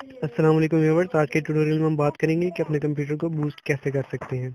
अस्सलाम वालेकुम आज के ट्यूटोरियल में हम बात करेंगे कि अपने कंप्यूटर को बूस्ट कैसे कर सकते हैं।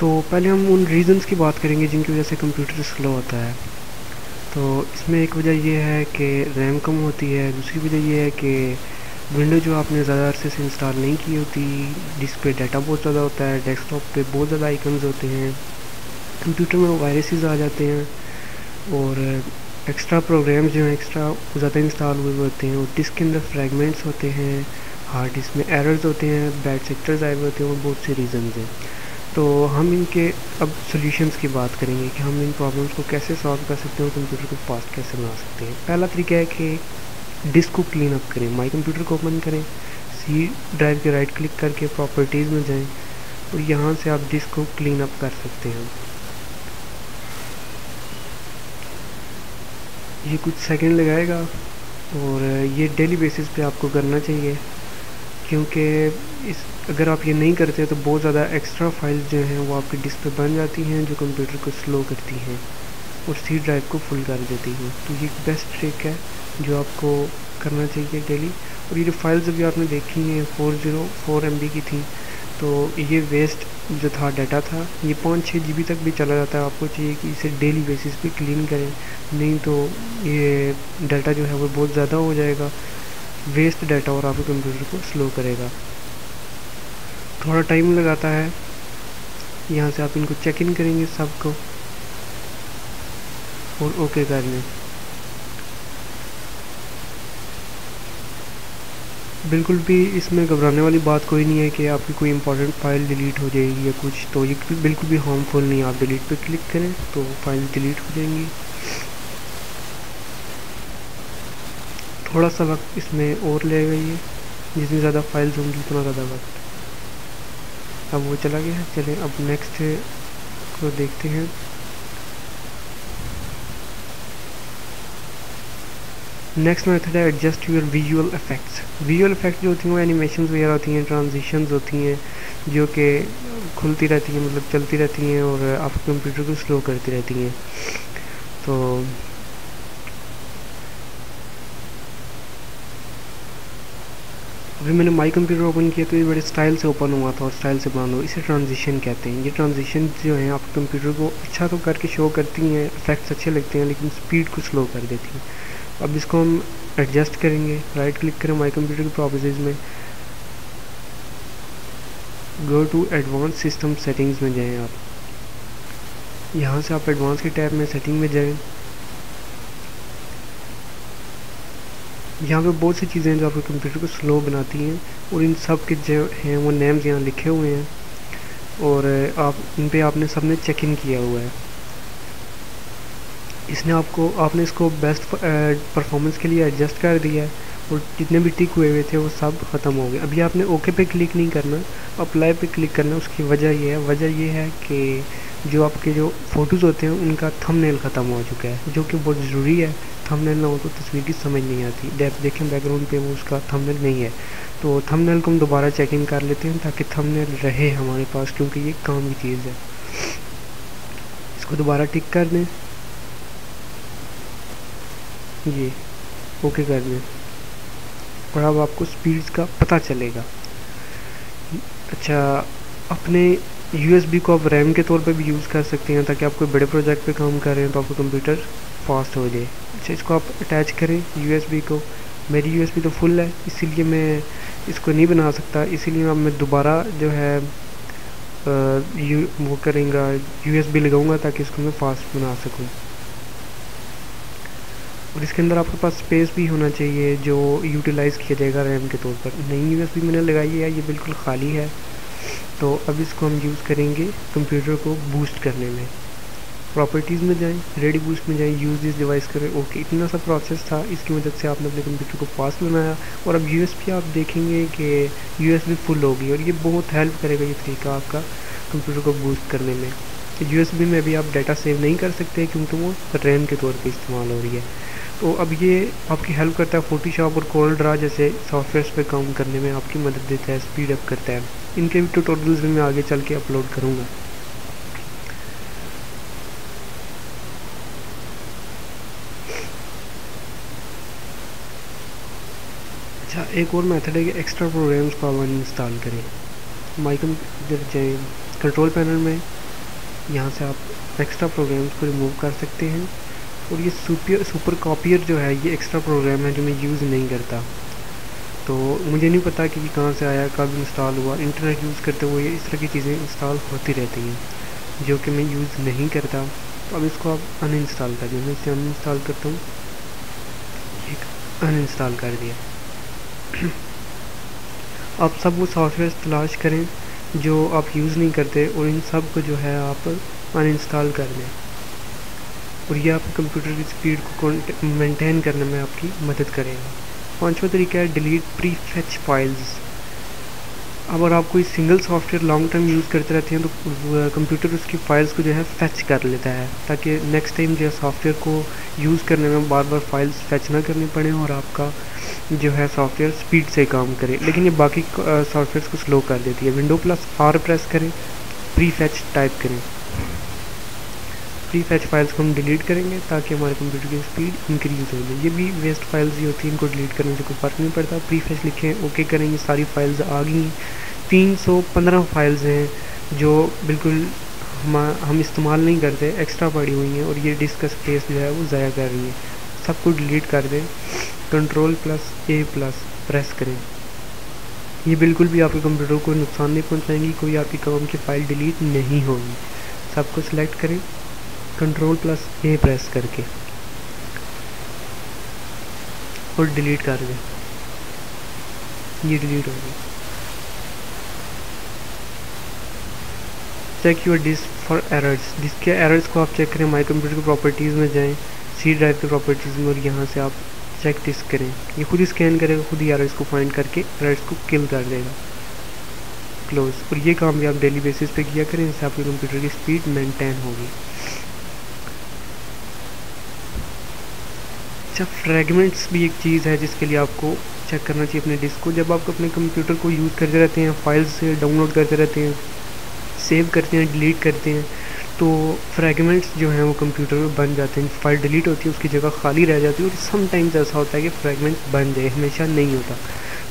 तो पहले हम उन रीज़न्स की बात करेंगे जिनकी वजह से कंप्यूटर स्लो होता है। तो इसमें एक वजह यह है कि रैम कम होती है, दूसरी वजह यह है कि विंडो जो आपने ज़्यादा अरसे से इंस्टॉल नहीं की होती पे डाटा बहुत ज़्यादा होता है, डेस्कटॉप पे बहुत ज़्यादा आइकन्स होते हैं, कंप्यूटर में वायरसेस आ जाते हैं और एक्स्ट्रा प्रोग्राम्स जो हैं, एक्स्ट्रा ज़्यादा इंस्टॉल हुए होते हैं, और डिस्क के अंदर फ्रेगमेंट्स होते हैं, हार्ड डिस्क में एरर्स होते हैं, बैड सेक्टर्स आए हुए होते हैं, और बहुत से रीज़न हैं। तो हम इनके अब सॉल्यूशंस की बात करेंगे कि हम इन प्रॉब्लम्स को कैसे सॉल्व कर सकते हैं और कंप्यूटर को फास्ट कैसे बना सकते हैं। पहला तरीका है कि डिस्क को क्लीन अप करें माई कंप्यूटर को ओपन करें सी ड्राइव के राइट क्लिक करके प्रॉपर्टीज़ में जाएँ और यहाँ से आप डिस्क को क्लीन अप कर सकते हैं। ये कुछ सेकंड लगाएगा और ये डेली बेसिस पे आपको करना चाहिए। क्योंकि इस, अगर आप ये नहीं करते तो बहुत ज़्यादा एक्स्ट्रा फाइल्स जो हैं वो आपकी डिस्क पे बन जाती हैं, जो कंप्यूटर को स्लो करती हैं और सी ड्राइव को फुल कर देती हैं। तो ये बेस्ट ट्रिक है जो आपको करना चाहिए डेली और ये जो फाइल्स अभी आपने देखी हैं फोर ज़ीरो फोर एम की थी तो ये वेस्ट जो था डाटा था, ये पाँच छः जी तक भी चला जाता है। आपको चाहिए कि इसे डेली बेसिस पे क्लीन करें, नहीं तो ये डाटा जो है वो बहुत ज़्यादा हो जाएगा। वेस्ट डाटा और आपके कंप्यूटर को स्लो करेगा। थोड़ा टाइम लगाता है। यहाँ से आप इनको चेक इन करेंगे सबको। और ओके कर लें। बिल्कुल भी इसमें घबराने वाली बात कोई नहीं है कि आपकी कोई इंपॉर्टेंट फ़ाइल डिलीट हो जाएगी या कुछ तो ये बिल्कुल भी हार्मफुल नहीं आप डिलीट पे क्लिक करें तो फ़ाइल डिलीट हो जाएँगी। थोड़ा सा वक्त इसमें और लेगा ये जितनी ज़्यादा फाइल्स होंगी उतना ज़्यादा वक्त। अब वो चला गया है। चलें अब नेक्स्ट को देखते हैं। नेक्स्ट मेथड है adjust your visual effects visual effect जो होती हैं वो एनिमेशन वगैरह होती हैं ट्रांजिशन होती हैं, जो कि खुलती रहती हैं मतलब चलती रहती हैं और आप कंप्यूटर को स्लो करती रहती हैं। तो अभी मैंने माई कंप्यूटर ओपन किया तो ये बड़े स्टाइल से ओपन हुआ था और स्टाइल से बंद हुआ इसे ट्रांजिशन कहते हैं। ये ट्रांजिशन जो है, आप कंप्यूटर को अच्छा तो करके शो करती हैं इफेक्ट्स अच्छे लगते हैं, लेकिन स्पीड को स्लो कर देती हैं। अब इसको हम एडजस्ट करेंगे। राइट क्लिक करें माई कंप्यूटर की प्रॉपर्टीज़ में। Go to advance system settings में जाएँ आप। यहाँ से आप एडवांस के टैब में सेटिंग में जाएँ। यहाँ पे बहुत सी चीज़ें हैं जो आपके कंप्यूटर को स्लो बनाती हैं और इन सब के जो हैं वो नेम्स यहाँ लिखे हुए हैं और आप, इन पे आपने सबने चेक इन किया हुआ है। इसने आपको, आपने इसको बेस्ट परफॉर्मेंस के लिए एडजस्ट कर दिया है और जितने भी टिक हुए हुए थे वो सब ख़त्म हो गए। अभी आपने ओके पे क्लिक नहीं करना अप्लाई पे क्लिक करना, उसकी वजह ये है, वजह ये है कि जो आपके जो फ़ोटोज़ होते हैं उनका थंबनेल ख़त्म हो चुका है, जो कि बहुत ज़रूरी है। थंबनेल ना हो तो तस्वीर की समझ नहीं आती। डेप देखें बैकग्राउंड पे वो उसका थंबनेल नहीं है। तो थंबनेल को हम दोबारा चेकिंग कर लेते हैं ताकि थंबनेल रहे हमारे पास, क्योंकि ये काम की चीज़ है। इसको दोबारा टिक कर दें। ये ओके कर दें। और अब आपको स्पीड्स का पता चलेगा। अच्छा अपने यू को आप रैम के तौर पे भी यूज़ कर सकते हैं ताकि आप कोई बड़े प्रोजेक्ट पे काम कर रहे हैं तो आपका कंप्यूटर फास्ट हो जाए। अच्छा इसको आप अटैच करें यूएसबी को। मेरी यूएसबी तो फुल है, इसीलिए मैं इसको नहीं बना सकता। इसीलिए अब मैं दोबारा जो है यू, वो करेंगे यू लगाऊँगा ताकि इसको मैं फास्ट बना सकूँ। और इसके अंदर आपके पास स्पेस भी होना चाहिए जो यूटिलाइज़ किया जाएगा रैम के तौर पर। नई USB मैंने लगाई है, ये बिल्कुल खाली है। तो अब इसको हम यूज़ करेंगे कंप्यूटर को बूस्ट करने में। प्रॉपर्टीज़ में जाएँ रेडी बूस्ट में जाएँ यूज़ दिस डिवाइस करें। ओके इतना सा प्रोसेस था, इसकी मदद से आपने अपने कंप्यूटर को फास्ट बनाया और अब यू आप देखेंगे कि यूएसबी फुल होगी और ये बहुत हेल्प करेगा ये तरीका आपका कंप्यूटर को बूस्ट करने में। यू में भी आप डाटा सेव नहीं कर सकते क्योंकि वो रैम के तौर पे इस्तेमाल हो रही है। तो अब ये आपकी हेल्प करता है फोटोशॉप और कोल्ड ड्रा जैसे सॉफ्टवेयर पे काम करने में आपकी मदद देता है स्पीड अप करता है। इनके भी ट्यूटोरियल्स भी मैं आगे चल के अपलोड करूँगा अच्छा एक और मेथड है कि एक्स्ट्रा प्रोग्राम्स को आप इंस्टॉल करें। माइकम इधर जाए कंट्रोल पैनल में, यहाँ से आप एक्स्ट्रा प्रोग्राम्स को रिमूव कर सकते हैं। और ये सुपर सुपर कॉपियर जो है, ये एक्स्ट्रा प्रोग्राम है जो मैं यूज़ नहीं करता। तो मुझे नहीं पता कि कहाँ से आया, कब इंस्टॉल हुआ। इंटरनेट यूज़ करते हुए इस तरह की चीज़ें इंस्टॉल होती रहती हैं, जो कि मैं यूज़ नहीं करता। तो अब इसको आप अनइंस्टॉल कर दें। मैं इसे अनइंस्टॉल करता हूँ। एक अनइंस्टॉल कर दिया। आप सब वो सॉफ्टवेयर तलाश करें जो आप यूज़ नहीं करते और इन सबको जो है आप अनइंस्टॉल कर लें। और ये आपके कंप्यूटर की स्पीड को मेंटेन करने में आपकी मदद करेगा। पांचवा तरीका है डिलीट प्री फैच फाइल्स अगर आप कोई single software long term use करते रहते हैं तो कंप्यूटर उसकी फाइल्स को जो है फैच कर लेता है, ताकि नेक्स्ट टाइम जो है सॉफ्टवेयर को यूज़ करने में बार बार फाइल्स फैच ना करनी पड़े और आपका जो है सॉफ्टवेयर स्पीड से काम करे। लेकिन ये बाकी सॉफ्टवेयर को स्लो कर देती है। विंडो प्लस आर प्रेस करें प्री फैच टाइप करें। प्री फैच फाइल्स को हम डिलीट करेंगे ताकि हमारे कंप्यूटर की स्पीड इंक्रीज हो जाए। ये भी वेस्ट फाइल्स ही होती हैं, इनको डिलीट करने से कोई फ़र्क नहीं पड़ता। प्री फैच लिखें ओके करेंगे, सारी फाइल्स आ गई तीन सौ पंद्रह फाइल्स हैं जो बिल्कुल हम हम इस्तेमाल नहीं करते एक्स्ट्रा पड़ी हुई हैं और ये डिस्क स्पेस जो है वो ज़ाया कर रही है। सबको डिलीट कर दें control plus A plus press करें। ये बिल्कुल भी आपके कंप्यूटर को नुकसान नहीं पहुंचाएँगी, कोई आपकी काम की फ़ाइल डिलीट नहीं होगी। सबको सिलेक्ट करें। कंट्रोल प्लस ए प्रेस करके। और डिलीट कर दें। ये डिलीट हो गया। Check your disk for errors disk के एरर्स को आप चेक करें। माई कंप्यूटर की प्रॉपर्टीज़ में जाएँ। सी ड्राइव की प्रॉपर्टीज़ में और यहाँ से आप चेक डिस्क करें। ये खुद ही स्कैन करेगा, खुद ही एरर्स को फाइंड करके एरर्स को किल कर देगा। क्लोज और ये काम भी आप डेली बेसिस पे किया करें। इससे आपके कंप्यूटर की स्पीड मेंटेन होगी। अच्छा फ्रेगमेंट्स भी एक चीज़ है जिसके लिए आपको चेक करना चाहिए अपने डिस्क को। जब आप अपने कंप्यूटर को यूज़ करते रहते हैं फाइल्स डाउनलोड करते रहते हैं सेव करते हैं डिलीट करते हैं तो फ्रेगमेंट्स जो हैं वो कंप्यूटर में बन जाते हैं। फ़ाइल डिलीट होती है, उसकी जगह खाली रह जाती है और समटाइम्स ऐसा होता है कि फ्रेगमेंट्स बन जाए, हमेशा नहीं होता।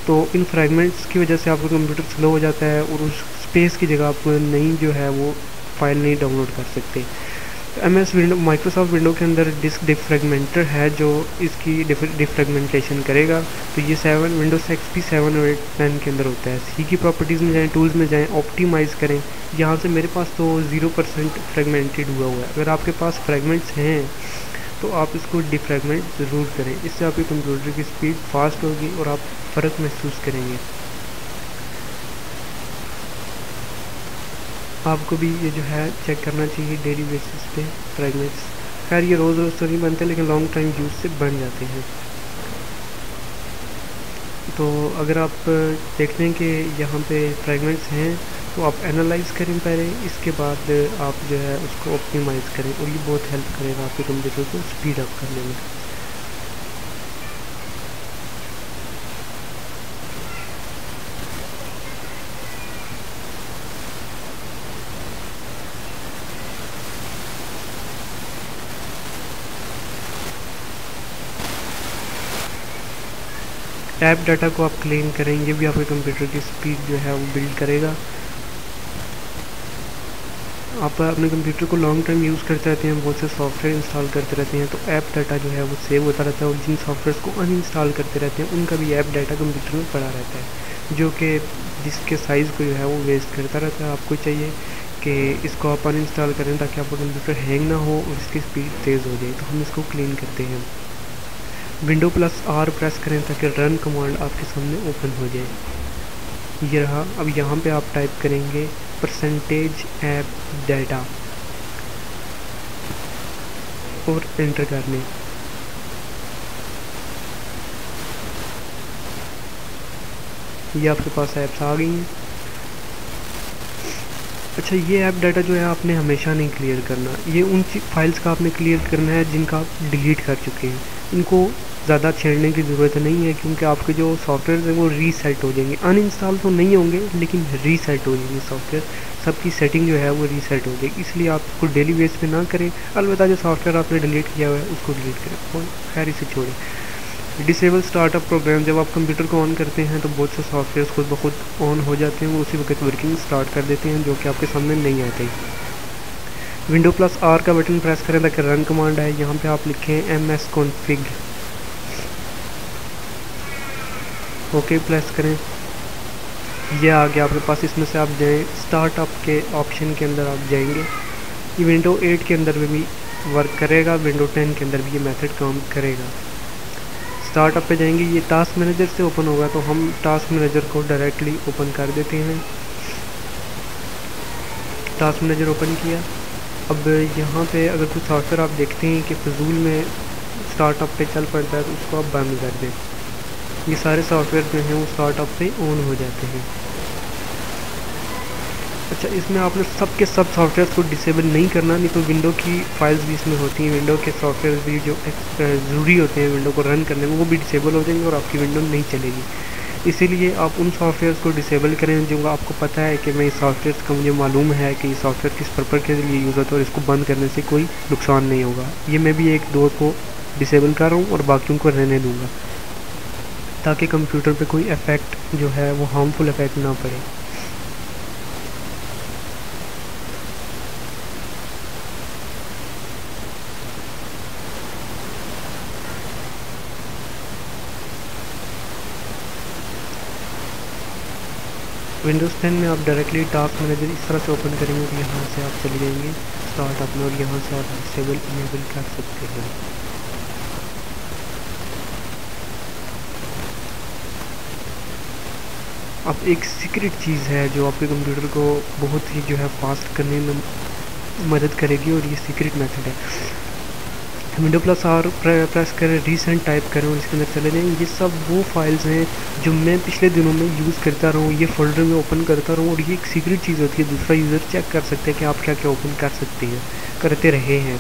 तो इन फ्रेगमेंट्स की वजह से आपका कंप्यूटर स्लो हो जाता है और उस स्पेस की जगह आप नहीं जो है वो फ़ाइल नहीं डाउनलोड कर सकते। M S window Microsoft window के अंदर डिस्क डिफ्रेगमेंटर है जो इसकी डिफ्रेगमेंटेशन करेगा। तो ये seven Windows X P seven और एट टेन के अंदर होता है। सी की प्रॉपर्टीज़ में जाएँ टूल्स में जाएँ ऑप्टिमाइज़ करें। यहाँ से मेरे पास तो ज़ीरो परसेंट फ्रेगमेंटेड हुआ हुआ है। अगर आपके पास फ्रेगमेंट्स हैं तो आप इसको डिफ्रेगमेंट ज़रूर करें। इससे आपके कंप्यूटर की स्पीड फास्ट होगी और आप फ़र्क महसूस करेंगे। आपको भी ये जो है चेक करना चाहिए डेली बेसिस पे फ्रेगमेंट्स खैर, ये रोज़ रोज़ तो नहीं बनते, लेकिन लॉन्ग टाइम यूज़ से बन जाते हैं। तो अगर आप देखते हैं कि यहाँ पे फ्रेगमेंट्स हैं तो आप एनालाइज करें पहले, इसके बाद आप जो है उसको ऑप्टिमाइज़ करें और ये बहुत हेल्प करेगा आपके कंप्यूटर को स्पीड अप करने में। ऐप डाटा को आप क्लीन करेंगे भी आपके कंप्यूटर की स्पीड जो है वो बिल्ड करेगा। आप अपने कंप्यूटर को लॉन्ग टर्म यूज़ करते रहते हैं, बहुत से सॉफ्टवेयर इंस्टॉल करते रहते हैं तो ऐप डाटा जो है वो सेव होता रहता है और जिन सॉफ्टवेयर को अनइंस्टॉल करते रहते हैं, उनका भी ऐप डाटा कंप्यूटर में पड़ा रहता है, जो कि जिसके साइज़ को जो है वो वेस्ट करता रहता है। आपको चाहिए कि इसको आप अनइंस्टॉल करें ताकि आपका कंप्यूटर हैंग ना हो और इसकी स्पीड तेज़ हो जाए तो हम इसको क्लीन करते हैं। विंडो प्लस आर प्रेस करें ताकि रन कमांड आपके सामने ओपन हो जाए। ये रहा, अब यहाँ पे आप टाइप करेंगे परसेंटेज ऐप डाटा और एंटर करने। ये आपके पास ऐप्स आ गई हैं। अच्छा ये ऐप डाटा जो है आपने हमेशा नहीं क्लियर करना। ये उन फाइल्स का आपने क्लियर करना है जिनका आप डिलीट कर चुके हैं। इनको ज़्यादा छेड़ने की ज़रूरत नहीं है क्योंकि आपके जो सॉफ्टवेयर हैं वो रीसेट हो जाएँगे। अनइंस्टॉल तो नहीं होंगे, लेकिन रीसेट हो जाएँगे सॉफ्टवेयर सबकी सेटिंग जो है वो रीसेट हो जाएगी। इसलिए आप उसको डेली बेस पे ना करें। अलबत्त जो सॉफ्टवेयर आपने डिलीट किया हुआ है, उसको डिलीट करें। और खैर इसे छोड़ें। डिसेबल स्टार्टअप प्रोग्राम जब आप कंप्यूटर को ऑन करते हैं तो बहुत से सॉफ्टवेयर खुद ब खुद ऑन हो जाते हैं। वो उसी वक्त वर्किंग स्टार्ट कर देते हैं, जो कि आपके सामने नहीं आते विंडो प्लस आर का बटन प्रेस करें, ताकि रन कमांड है यहाँ पे आप लिखें M S config okay, press करें। यह आ गया आपके पास, इसमें से आप जाएँ। स्टार्टअप के ऑप्शन के अंदर आप जाएँगे। ये विंडो 8 के अंदर भी वर्क करेगा, विंडो 10 के अंदर भी ये मेथड काम करेगा। स्टार्टअप पे जाएँगे। ये टास्क मैनेजर से ओपन होगा तो हम टास्क मैनेजर को डायरेक्टली ओपन कर देते हैं। टास्क मैनेजर ओपन किया। अब यहाँ पे अगर कुछ सॉफ्टवेयर आप देखते हैं कि फजूल में स्टार्टअप पे चल पड़ता है तो उसको आप बंद कर दें। ये सारे सॉफ्टवेयर जो हैं वो स्टार्टअप से ऑन हो जाते हैं। अच्छा इसमें आपने सब के सब सॉफ्टवेयर को डिसेबल नहीं करना, नहीं तो विंडो की फाइल्स भी इसमें होती हैं। विंडो के सॉफ्टवेयर भी जो ज़रूरी होते हैं विंडो को रन करने में, वो भी डिसेबल हो जाएँगे और आपकी विंडो नहीं चलेगी। इसीलिए आप उन सॉफ्टवेयर को डिसेबल करें जो आपको पता है कि मैं इस सॉफ्टवेयर का मुझे मालूम है कि ये सॉफ्टवेयर किस पर्पज़ के लिए यूज़ होता है और इसको बंद करने से कोई नुकसान नहीं होगा। ये मैं भी एक दो को डिसेबल कर रहा हूँ और बाकियों को रहने दूँगा। ताकि कंप्यूटर पे कोई इफ़ेक्ट जो है वो हार्मफुल इफ़ेक्ट ना पड़े। विंडोज़ 10 में आप डायरेक्टली टास्क मैनेजर इस तरह से ओपन करेंगे कि यहाँ से आप चले जाएँगे स्टार्ट और यहाँ से आप डिसेबल इनेबल कर सकते हैं। अब एक सीक्रेट चीज़ है जो आपके कंप्यूटर को बहुत ही जो है फास्ट करने में मदद करेगी और ये सीक्रेट मेथड है। विंडो प्लस आर प्रेस करें रीसेंट टाइप करें और इसके अंदर चले जाएँ। ये सब वो फाइल्स हैं जो मैं पिछले दिनों में यूज़ करता रहूँ, ये फोल्डर में ओपन करता रहूँ और ये एक सीक्रेट चीज़ होती है, दूसरा यूज़र चेक कर सकते हैं कि आप क्या क्या ओपन कर सकते हैं, करते रहे हैं।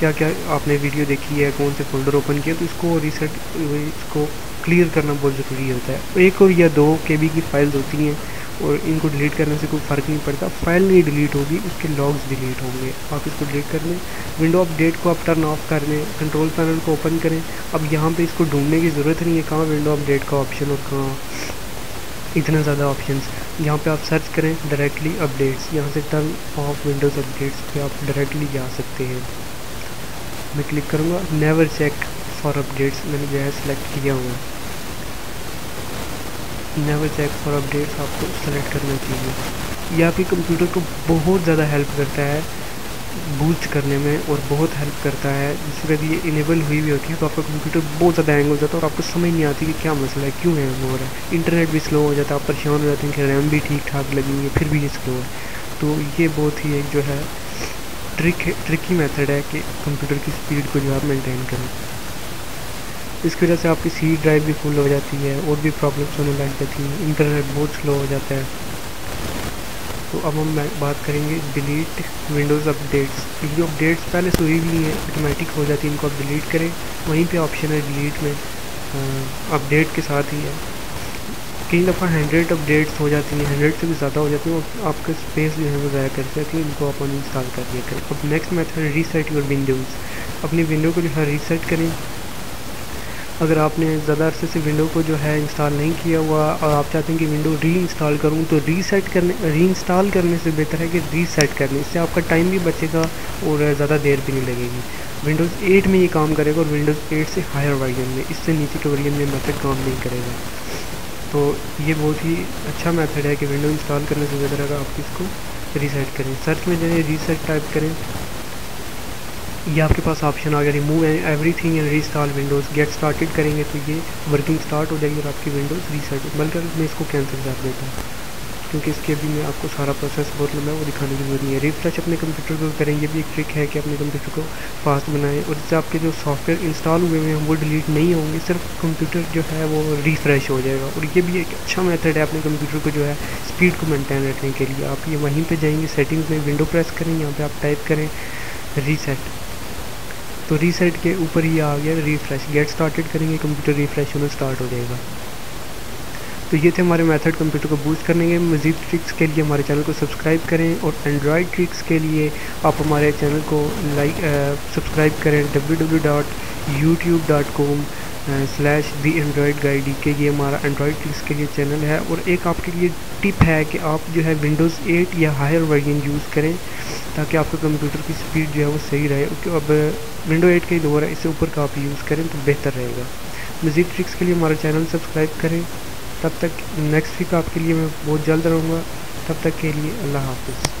क्या क्या आपने वीडियो देखी है कौन से फोल्डर ओपन किया तो इसको रीसेट इसको क्लियर करना बहुत ज़रूरी होता है। एक और या दो के बी की फाइल्स होती हैं और इनको डिलीट करने से कोई फ़र्क नहीं पड़ता। फ़ाइल नहीं डिलीट होगी, उसके लॉग्स डिलीट होंगे। आप इसको डिलीट कर लें विंडो अपडेट को आप टर्न ऑफ़ कर लें कंट्रोल पैनल को ओपन करें। अब यहाँ पे इसको ढूँढने की ज़रूरत नहीं है, कहाँ विंडो अपडेट का ऑप्शन और कहाँ इतना ज़्यादा ऑप्शन यहाँ पे आप सर्च करें डायरेक्टली अपडेट्स यहाँ से टर्न ऑफ़ विंडोज़ अपडेट्स पे आप डायरेक्टली जा सकते हैं। मैं क्लिक करूँगा। नेवर चेक फॉर अपडेट्स मैंने जो है सिलेक्ट किया हुआ है। नेवर चेक फॉर अपडेट्स आपको सेलेक्ट करना चाहिए। ये आपके कंप्यूटर को बहुत ज़्यादा हेल्प करता है बूस्ट करने में और बहुत हेल्प करता है। जिससे वक्त ये इनेबल हुई हुई होती है तो आपका कंप्यूटर बहुत ज़्यादा हैंग हो जाता है और आपको समझ नहीं आती कि क्या मसला है, क्यों हैंग हो रहा है। इंटरनेट भी स्लो हो जाता है, आप परेशान हो जाते हैं कि रैम भी ठीक ठाक लगी हुई है फिर भी ये स्लो है। तो ये बहुत ही एक जो है ट्रिक है ट्रिकी मेथड है कि कंप्यूटर की स्पीड को जो आप मेनटेन करें। इसकी वजह से आपकी सी ड्राइव भी फुल हो जाती है और भी प्रॉब्लम्स होने लग जाती हैं। इंटरनेट बहुत स्लो हो जाता है। तो अब हम बात करेंगे डिलीट विंडोज़ अपडेट्स जो अपडेट्स पहले से हुई हुई हैं ऑटोमेटिक हो जाती है, इनको आप डिलीट करें। वहीं पे ऑप्शन है डिलीट में अपडेट के साथ ही है। कई दफ़ा हंड्रेड अपडेट्स हो जाती हैं हंड्रेड से भी ज़्यादा हो जाती हैं और आपका स्पेस जो है वो ज़्यादा कर जाती है इनको आप इंस्टॉल कर दिया करें। अब next method reset your Windows अपनी विंडो को जो है रीसेट करें। अगर आपने ज़्यादा अरसे से विंडो को जो है इंस्टॉल नहीं किया हुआ, और आप चाहते हैं कि विंडो री इंस्टॉल करूँ तो रीसेट करने री इंस्टॉल करने से बेहतर है कि रीसेट करने इससे आपका टाइम भी बचेगा और ज़्यादा देर भी नहीं लगेगी। विंडोज़ 8 में ये काम करेगा और विंडोज़ 8 से हायर वर्जन में, इससे नीचे के वर्जन में मेथड काम नहीं करेगा। तो ये बहुत ही अच्छा मेथड है कि विंडो इंस्टॉल करने से बेहतर अगर आप इसको रीसेट करें। सर्च में जाए रीसेट टाइप करें। ये आपके पास ऑप्शन आ गया remove everything and reinstall Windows get started करेंगे तो ये वर्किंग स्टार्ट हो जाएगी और आपकी विंडोज़ रीसेट बल्कि मैं इसको कैंसिल कर देता हूँ। क्योंकि इसके अभी मैं आपको सारा प्रोसेस बहुत लंबा है, वो दिखाने की ज़रूरत नहीं है। रिफ्रेश अपने कंप्यूटर को करें, ये भी एक ट्रिक है कि अपने कंप्यूटर को फास्ट बनाएँ और इससे आपके जो सॉफ्टवेयर इंस्टॉल हुए हुए हैं, वो डिलीट नहीं होंगे, सिर्फ़ कंप्यूटर जो है वो रिफ्रेश हो जाएगा। और ये भी एक अच्छा मेथड है अपने कंप्यूटर को जो है स्पीड को मेनटेन रखने के लिए। आप ये वहीं पर जाएँगे सेटिंग्स में विंडो प्रेस करें, यहाँ पर आप टाइप करें रीसेट तो रीसेट के ऊपर ही आ गया रिफ्रेश गेट स्टार्टेड करेंगे कंप्यूटर रिफ्रेश होना स्टार्ट हो जाएगा। तो ये थे हमारे मेथड कंप्यूटर को बूस्ट करने के मज़ीद ट्रिक्स के लिए हमारे चैनल को सब्सक्राइब करें और एंड्रॉयड ट्रिक्स के लिए आप हमारे चैनल को लाइक सब्सक्राइब करें। W W dot YouTube dot com slash the Android गाइडी के ये हमारा एंड्रॉयड ट्रिक्स के लिए चैनल है और एक आपके लिए टिप है कि आप जो है विंडोज़ 8 या हायर वर्जन यूज़ करें ताकि आपके कंप्यूटर की स्पीड जो है वो सही रहे। अब विंडो एट का ही दौर है इससे ऊपर का आप यूज़ करें तो बेहतर रहेगा। मज़ीद ट्रिक्स के लिए हमारा चैनल सब्सक्राइब करें। तब तक नेक्स्ट वीक आपके लिए मैं बहुत जल्द रहूँगा। तब तक के लिए अल्लाह हाफिज़।